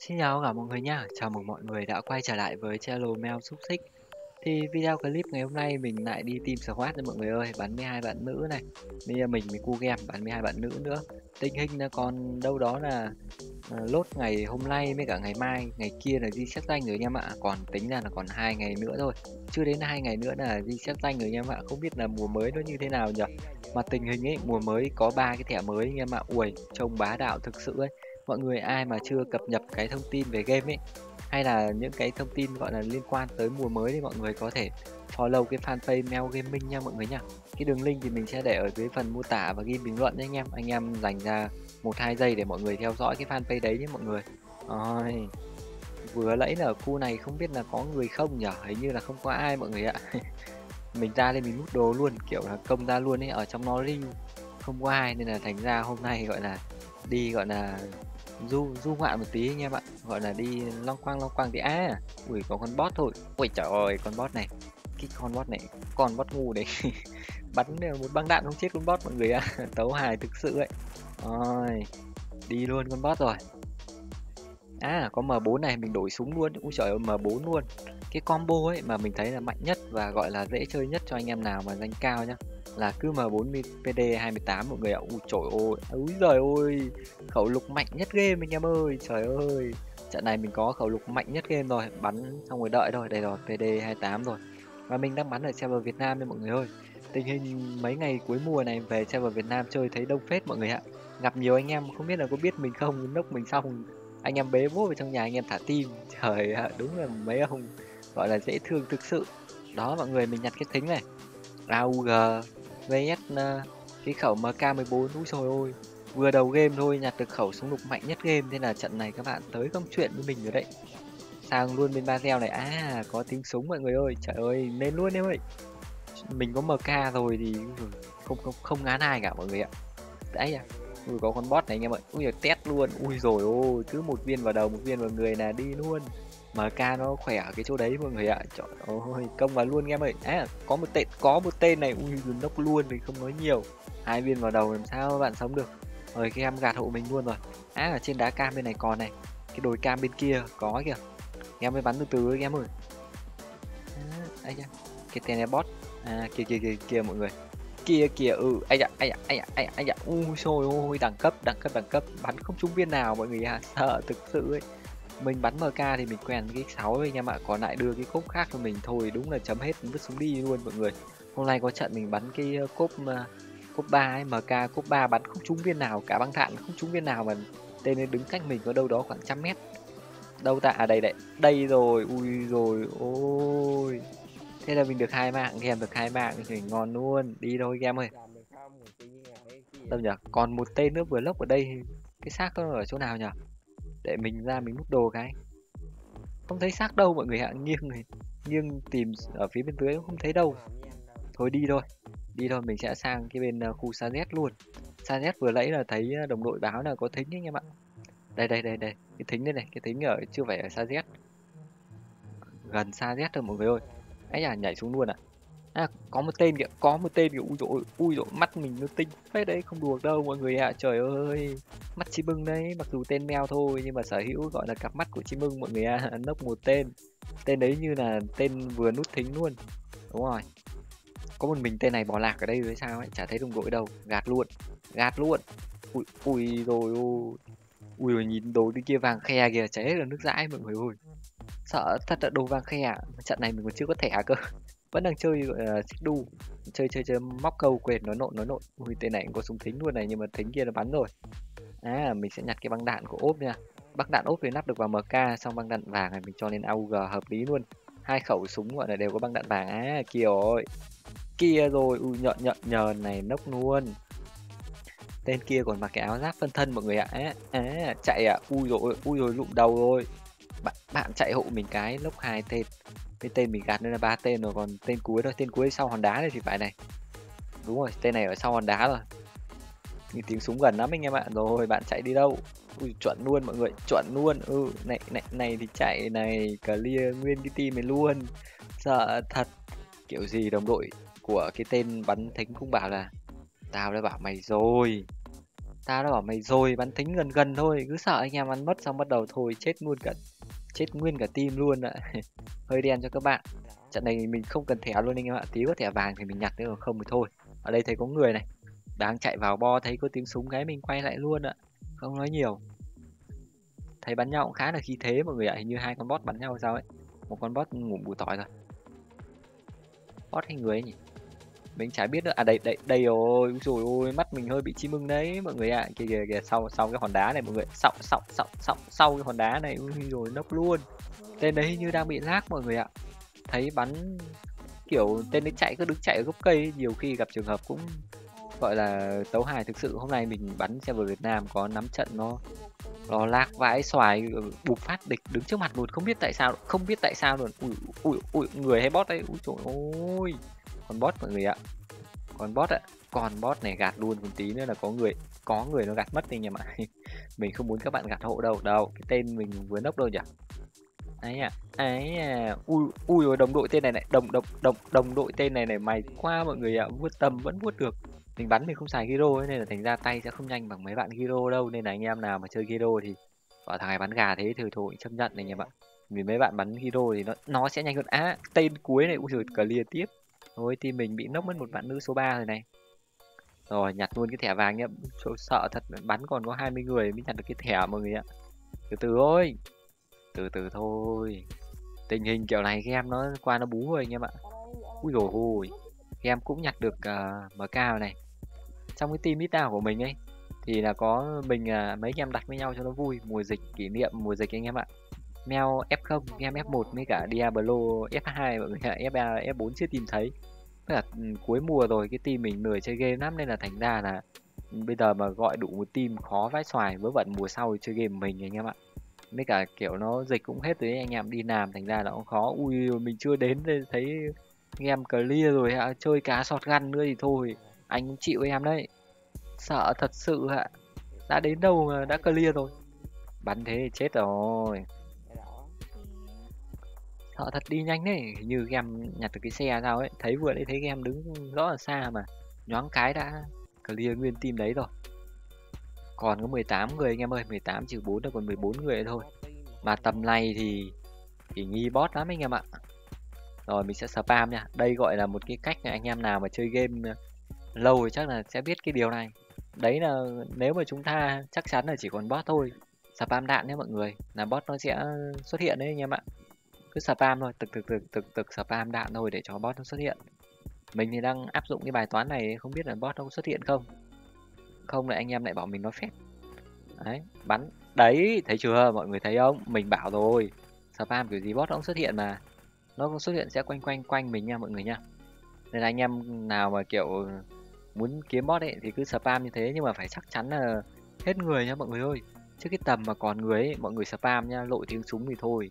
Xin chào cả mọi người nha, chào mừng mọi người đã quay trở lại với channel Mel Xúc Xích. Thì video clip ngày hôm nay mình lại đi team squad nha mọi người ơi, bắn 12 bạn nữ này. Bây giờ mình mình cu game bắn 12 bạn nữ nữa. Tình hình là còn đâu đó là uh, lốt ngày hôm nay với cả ngày mai, ngày kia là di xét danh rồi nha ạ Còn tính ra là còn hai ngày nữa thôi. Chưa đến hai ngày nữa là di xét danh rồi nha ạ Không biết là mùa mới nó như thế nào nhỉ Mà tình hình ấy, mùa mới có ba cái thẻ mới nha ạ Ui, trông bá đạo thực sự ấy mọi người ai mà chưa cập nhật cái thông tin về game ấy hay là những cái thông tin gọi là liên quan tới mùa mới thì mọi người có thể follow cái fanpage Mel Gaming nha mọi người nha. Cái đường link thì mình sẽ để ở dưới phần mô tả và ghi bình luận nhé anh em. Anh em dành ra một hai giây để mọi người theo dõi cái fanpage đấy nhé mọi người. Rồi. Vừa lấy là khu này không biết là có người không nhở Hình như là không có ai mọi người ạ. mình ra đây mình nút đồ luôn, kiểu là công ra luôn ấy ở trong nó đi không có ai nên là thành ra hôm nay gọi là đi gọi là du du ngoạn một tí anh em ạ gọi là đi long quang long quang thì à ui, có con bot thôi. Ui, trời ơi, con bot này. Cái con bot này, con bot ngu đấy. Bắn một băng đạn không chết con bot mọi người ạ. À. tấu hài thực sự ấy. Rồi, đi luôn con bot rồi. À có M4 này, mình đổi súng luôn. Ui trời ơi M4 luôn. Cái combo ấy mà mình thấy là mạnh nhất và gọi là dễ chơi nhất cho anh em nào mà danh cao nhá là cứ mà 40 PD 28 mọi người ạ. Ui trời ơi, úi giời ơi. Khẩu lục mạnh nhất game anh em ơi. Trời ơi. Trận này mình có khẩu lục mạnh nhất game rồi, bắn xong rồi đợi thôi. Đây rồi, PD 28 rồi. Và mình đang bắn ở server Việt Nam đấy mọi người ơi. Tình hình mấy ngày cuối mùa này về server Việt Nam chơi thấy đông phết mọi người ạ. Gặp nhiều anh em không biết là có biết mình không, nốc mình xong anh em bế vô vào trong nhà anh em thả tim. Trời ạ, đúng là mấy ông gọi là dễ thương thực sự. Đó mọi người mình nhặt cái thính này. AUG VS uh, ờ, cái khẩu MK14 úi rồi ôi vừa đầu game thôi nhặt được khẩu súng lục mạnh nhất game. Thế là trận này các bạn tới công chuyện với mình rồi đấy. Sang luôn bên Bazel này. À có tiếng súng mọi người ơi. Trời ơi lên luôn em ơi. Mình có MK rồi thì ừ, không không không ngán ai cả mọi người ạ. Đấy à ui có con bot này anh em ạ. Ui test luôn. Ui rồi ôi cứ một viên vào đầu một viên vào người là đi luôn. MK nó khỏe ở cái chỗ đấy mọi người ạ. Trời ơi công vào luôn em ơi. À có một tên có một tên này ui nốc luôn thì không nói nhiều. Hai viên vào đầu làm sao bạn sống được? Rồi cái em gạt hộ mình luôn rồi. À ở trên đá cam bên này còn này. Cái đồi cam bên kia có kìa. Em mới bắn từ từ em ơi. À, đây cái tên này bot. À kìa kìa kìa kìa mọi người. Kia kìa ừ ai dạ ai dạ ai dạ ai dạ ai dạ ui xôi ôi đẳng cấp đẳng cấp đẳng cấp. Bắn không trúng viên nào mọi người à sợ thực sự ấy mình bắn MK thì mình quen với cái 6 anh em ạ, còn lại đưa cái cốp khác cho mình thôi, đúng là chấm hết vứt súng đi luôn mọi người. Hôm nay có trận mình bắn cái cốp cốp 3 ấy MK cốp 3 bắn không trúng viên nào, cả băng đạn không trúng viên nào mà tên ấy đứng cách mình có đâu đó khoảng trăm mét. Đâu ta à đây đây đây rồi, ui rồi, ôi. Thế là mình được hai mạng, game được hai mạng thì ngon luôn, đi thôi game ơi. Đâu nhở, còn một tên nữa vừa lốc ở đây, cái xác nó ở chỗ nào nhở? Để mình ra mình múc đồ cái. Không thấy xác đâu mọi người ạ, nghiêng này, nghiêng tìm ở phía bên dưới không thấy đâu. Thôi đi thôi đi thôi, mình sẽ sang cái bên ờ, khu sa z luôn. Sa z vừa nãy là thấy ờ, đồng đội báo là có thính anh em ạ. Đây đây đây đây, cái thính đây này, cái thính ở chưa phải ở sa z. Gần sa z thôi mọi người ơi. Ấy à nhảy xuống luôn ạ à. À, có một tên kìa, có một tên kìa, ui dồi, ui dồi, mắt mình nó tinh phết đấy, không đùa đâu mọi người ạ, à. trời ơi, mắt chim bưng đấy, mặc dù tên mèo thôi, nhưng mà sở hữu gọi là cặp mắt của chim bưng mọi người ạ, à. nốc một tên, tên đấy như là tên vừa nút thính luôn, đúng rồi, có một mình tên này bỏ lạc ở đây với sao ấy, chả thấy đồng đội đâu, gạt luôn, gạt luôn, ui, ui rồi ôi, ui rồi nhìn đồ đi kia vàng khe kìa, cháy là nước dãi mọi người ơi, sợ thật là đồ vàng khe, trận này mình còn chưa có thẻ cơ vẫn đang chơi gọi là xích đu. Chơi chơi chơi móc câu quệt nói nộn nói nộn. Ui tên này cũng có súng thính luôn này nhưng mà thính kia nó bắn rồi. À mình sẽ nhặt cái băng đạn của ốp nha. Băng đạn ốp thì nắp được vào mk xong băng đạn vàng này mình cho lên aug hợp lý luôn. Hai khẩu súng gọi là đều có băng đạn vàng. À kia rồi kia rồi ui nhợn nhợn nhờn này nốc luôn. Tên kia còn mặc cái áo giáp phân thân mọi người ạ. À, à, chạy ạ à. ui rồi ui rồi lụm đầu rồi. Bạn bạn chạy hộ mình cái lốc hai tên cái tên mình gạt nên là ba tên rồi, còn tên cuối thôi, tên cuối sau hòn đá này thì phải này. Đúng rồi, tên này ở sau hòn đá rồi. Thì tiếng súng gần lắm anh em ạ. Rồi, bạn chạy đi đâu? Ui, chuẩn luôn mọi người, chuẩn luôn. Ừ này này này thì chạy này, clear nguyên cái team này luôn. Sợ thật. Kiểu gì đồng đội của cái tên bắn thính cũng bảo là, tao đã bảo mày rồi. Tao đã bảo mày rồi, bắn thính gần gần thôi. Cứ sợ anh em ăn mất xong bắt đầu thôi, chết luôn cả chết nguyên cả team luôn ạ. Hơi đen cho các bạn. Trận này mình không cần thẻ luôn anh em ạ. Tí có thẻ vàng thì mình nhặt được không thì thôi. Ở đây thấy có người này. Đang chạy vào bo, thấy có tiếng súng cái mình quay lại luôn ạ. Không nói nhiều. Thấy bắn nhau cũng khá là khí thế mọi người ạ. Hình như hai con bot bắn nhau sao ấy. Một con bot ngủ bù tỏi rồi bot hay người ấy nhỉ? Mình chả biết nữa. À đây đây đây rồi. Rồi ôi mắt mình hơi bị chim ưng đấy, mọi người ạ. À. kìa kìa kìa, sau sau cái hòn đá này, mọi người. Sau sau sau sau sau cái hòn đá này, ui, rồi nấp luôn. Tên đấy như đang bị lag, mọi người ạ. Thấy bắn, kiểu, tên đấy chạy, cứ đứng chạy ở gốc cây nhiều khi gặp trường hợp cũng, gọi là, tấu hài thực sự. Hôm nay mình bắn server Việt Nam, có nắm trận, nó nó lạc vãi xoài ờ, bùng phát địch đứng trước mặt luôn. Không biết tại sao, không biết tại sao luôn. Ui ui ui, người hay bot đấy. Ui, trời ơi con bot mọi người ạ. Con bot ạ. Con bot này gạt luôn một tí nữa là có người có người nó gạt mất đi nha ạ mình không muốn các bạn gạt hộ đâu. Đâu cái tên mình vừa nốc đâu nhỉ? Ấy à ấy à. Ui ui rồi đồng đội tên này này. Đồng đồng đồng đồng đội tên này này mày qua mọi người ạ. Vuốt tầm vẫn vuốt được. Mình bắn mình không xài giro ấy, nên là thành ra tay sẽ không nhanh bằng mấy bạn giro đâu. Nên là anh em nào mà chơi giro thì bảo thằng này bắn gà thế thì thôi chấp nhận này nha bạn vì mấy bạn bắn giro thì nó nó sẽ nhanh hơn. Á tên cuối này ui rồi clear tiếp thôi team mình bị nốc mất một bạn nữ số 3 rồi này. Rồi nhặt luôn cái thẻ vàng nhá. Chỗ sợ thật bắn còn có 20 người mới nhặt được cái thẻ mọi người ạ. Từ từ thôi. Từ từ thôi. Tình hình kiểu này game nó qua nó bú rồi anh em ạ. Ui rồi ôi. Game cũng nhặt được à, uh, mk này. Trong cái team ít nào của mình ấy thì là có mình uh, mấy anh em đặt với nhau cho nó vui. Mùa dịch kỷ niệm mùa dịch anh em ạ. Mèo F0, game F1 với cả Diablo F2 mọi người ạ, F3, F4 chưa tìm thấy. Tức là ừ, cuối mùa rồi cái team mình lười chơi game lắm nên là thành ra là bây giờ mà gọi đủ một team khó vãi xoài với vận mùa sau chơi game mình anh em ạ. Với cả kiểu nó dịch cũng hết rồi anh em đi làm thành ra là cũng khó. Ui mình chưa đến đây thấy game clear rồi ạ, chơi cá sọt găn nữa thì thôi. Anh cũng chịu em đấy. Sợ thật sự ạ. Đã đến đâu mà đã clear rồi. Bắn thế thì chết rồi sợ thật đi nhanh đấy, hình như game nhặt được cái xe sao ấy, thấy vừa đấy thấy game đứng rõ là xa mà, nhoáng cái đã clear nguyên team đấy rồi. Còn có 18 người anh em ơi 18 trừ 4 là còn 14 người thôi. Mà tầm này thì thì nghi bot lắm anh em ạ. Rồi mình sẽ spam nha. Đây gọi là một cái cách anh em nào mà chơi game ờ, lâu thì chắc là sẽ biết cái điều này. Đấy là nếu mà chúng ta chắc chắn là chỉ còn bot thôi, spam đạn nhé mọi người, là bot nó sẽ xuất hiện đấy anh em ạ cứ spam thôi tực tực tực tực tực spam đạn thôi để cho bot nó xuất hiện. Mình thì đang áp dụng cái bài toán này, không biết là bot nó xuất hiện không? Không lại anh em lại bảo mình nói phép. Đấy, bắn. Đấy, thấy chưa? Mọi người thấy không? Mình bảo rồi, spam kiểu gì bot nó cũng xuất hiện mà. Nó cũng xuất hiện sẽ quanh quanh quanh mình nha mọi người nha. Nên là anh em nào mà kiểu muốn kiếm bot ấy thì cứ spam như thế, nhưng mà phải chắc chắn là hết người nha mọi người ơi. Chứ cái tầm mà còn người ấy, mọi người spam nha, lội tiếng súng thì thôi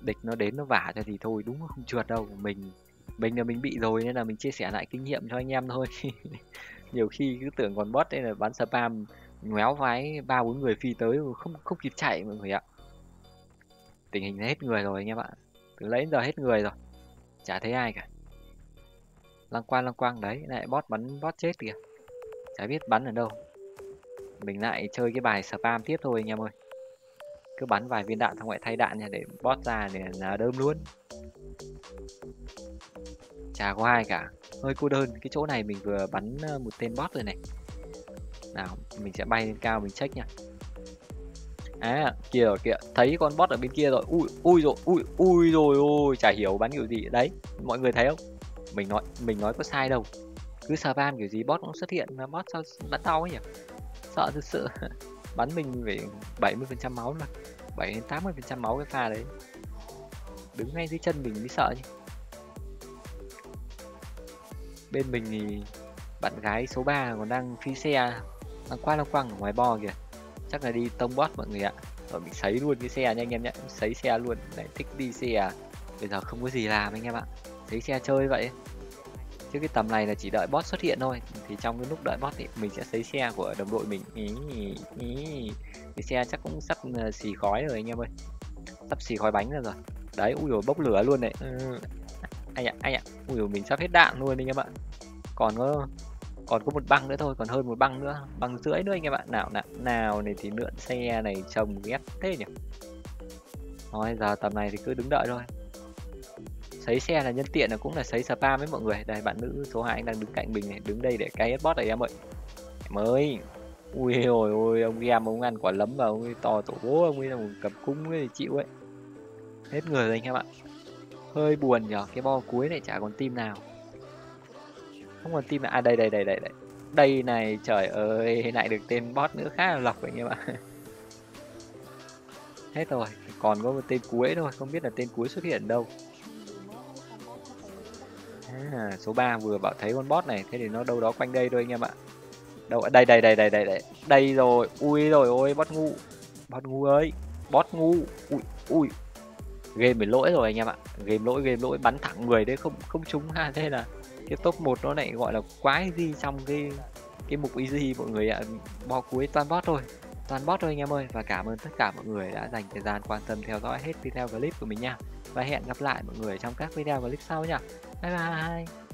địch nó đến nó vả cho thì thôi, đúng không trượt đâu. Mình mình là mình bị rồi nên là mình chia sẻ lại kinh nghiệm cho anh em thôi. Nhiều khi cứ tưởng còn bot đây là bắn spam, ngoéo vái ba bốn người phi tới, không không kịp chạy mọi người ạ. Tình hình hết người rồi anh em ạ. Từ lấy đến giờ hết người rồi, chả thấy ai cả. Lăng quang lăng quang, đấy, lại bot bắn, bot chết kìa. Chả biết bắn ở đâu. Mình lại chơi cái bài spam tiếp thôi anh em ơi cứ bắn vài viên đạn xong lại thay đạn nha, để bot ra để là đơm luôn. Chả có ai cả. Hơi cô đơn. Cái chỗ này mình vừa bắn ờ, một tên bot rồi này. Nào, mình sẽ bay lên cao mình check nha. À kìa kìa. Thấy con bot ở bên kia rồi. Ui ui rồi, ui ui rồi, ôi, chả hiểu bắn kiểu gì. Đấy, mọi người thấy không? Mình nói mình nói có sai đâu. Cứ spam kiểu gì bot cũng xuất hiện mà bot sao bắn tao ấy nhỉ? Sợ thực sự. Bắn mình phải 70 phần trăm máu mà. 7 đến 80 phần trăm máu cái pha đấy. Đứng ngay dưới chân mình mới sợ chứ. Bên mình thì bạn gái số 3 còn đang phi xe đang qua long quăng ở ngoài bo kìa. Chắc là đi tông bot mọi người ạ. Rồi mình sấy luôn cái xe nha anh em nhé. Sấy xe luôn lại thích đi xe. À bây giờ không có gì làm anh em ạ. Sấy xe chơi vậy. Chứ cái tầm này là chỉ đợi boss xuất hiện thôi. Thì trong cái lúc đợi boss thì mình sẽ sấy xe của đồng đội mình. Ý, ý, ý cái xe chắc cũng sắp ờ, xì khói rồi anh em ơi. Sắp xì khói bánh ra rồi. Đấy, ui rồi bốc lửa luôn đấy. Ừ. anh ạ anh ạ. Ui rồi mình sắp hết đạn luôn anh em ạ. Còn có còn có một băng nữa thôi, còn hơn một băng nữa. Băng rưỡi nữa anh em ạ. Nào nào nào này thì lượn xe này trồng ghét thế nhỉ? Thôi, giờ tầm này thì cứ đứng đợi thôi. Sấy xe là nhân tiện là cũng là sấy spam với mọi người. Đây, bạn nữ số 2 anh đang đứng cạnh mình này, đứng đây để cay bot này em ơi. Em ơi! Ui hồi ôi ông em ông ăn quả lấm vào ông ấy to tổ bố ông ấy là một cầm cúng ấy chịu ấy. Hết người rồi anh em ạ. Hơi buồn nhở cái bo cuối này chả còn tim nào. Không còn tim nào. À đây đây đây đây đây. Đây này trời ơi lại được tên bot nữa khá là lọc anh em ạ. Hết rồi còn có một tên cuối thôi không biết là tên cuối xuất hiện đâu. À, số 3 vừa bảo thấy con bot này thế thì nó đâu đó quanh đây thôi anh em ạ đâu, đây đây đây đây đây đây. Đây rồi. Ui rồi ôi bot ngu. Bot ngu ơi. Bot ngu. Ui ui. Game bị lỗi rồi anh em ạ. Game lỗi game lỗi. Bắn thẳng người đấy, không không trúng ha thế là cái top 1 nó lại gọi là quái gì trong cái cái mục easy, mọi người ạ. Bo cuối toàn bot thôi. Toàn bot thôi anh em ơi. Và cảm ơn tất cả mọi người đã dành thời gian quan tâm theo dõi hết video clip của mình nha. Và hẹn gặp lại mọi người trong các video clip sau nha. Bye bye.